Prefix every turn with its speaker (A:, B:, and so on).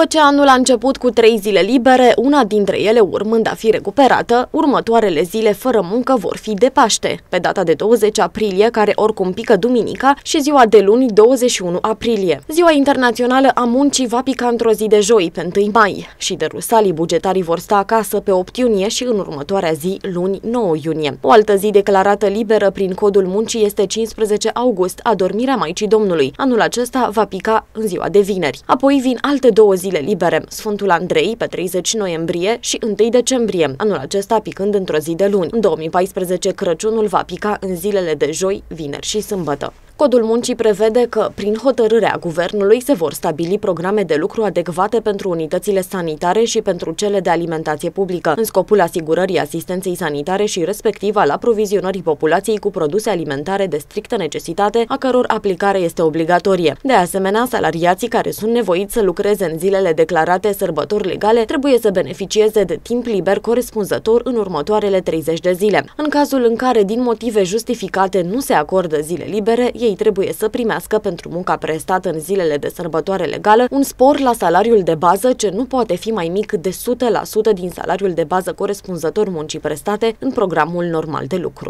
A: După ce anul a început cu trei zile libere, una dintre ele urmând a fi recuperată, următoarele zile fără muncă vor fi de Paște, pe data de 20 aprilie, care oricum pică duminica, și ziua de luni 21 aprilie. Ziua internațională a muncii va pica într-o zi de joi, pe 1 mai, și de Rusalii bugetarii vor sta acasă pe 8 iunie și în următoarea zi, luni 9 iunie. O altă zi declarată liberă prin codul muncii este 15 august, adormirea Maicii Domnului. Anul acesta va pica în ziua de vineri. Apoi vin alte două zile libere, Sfântul Andrei pe 30 noiembrie și 1 decembrie, anul acesta picând într-o zi de luni. În 2014 Crăciunul va pica în zilele de joi, vineri și sâmbătă. Codul muncii prevede că, prin hotărârea guvernului, se vor stabili programe de lucru adecvate pentru unitățile sanitare și pentru cele de alimentație publică, în scopul asigurării asistenței sanitare și respectiv al aprovizionării populației cu produse alimentare de strictă necesitate, a căror aplicare este obligatorie. De asemenea, salariații care sunt nevoiți să lucreze în zilele declarate sărbători legale trebuie să beneficieze de timp liber corespunzător în următoarele 30 de zile. În cazul în care, din motive justificate, nu se acordă zile libere, ei ei trebuie să primească pentru munca prestată în zilele de sărbătoare legală un spor la salariul de bază ce nu poate fi mai mic de 100% din salariul de bază corespunzător muncii prestate în programul normal de lucru.